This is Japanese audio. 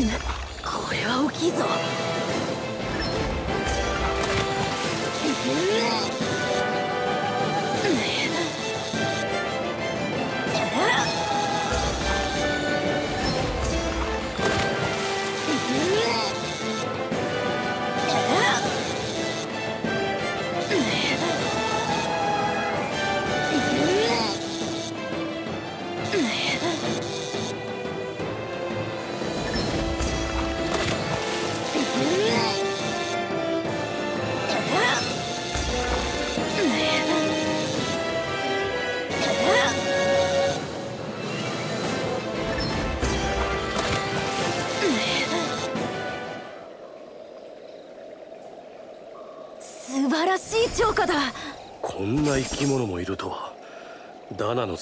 これは大きいぞ。素晴らしい釣果だ。こんな生き物もいるとは。ダナの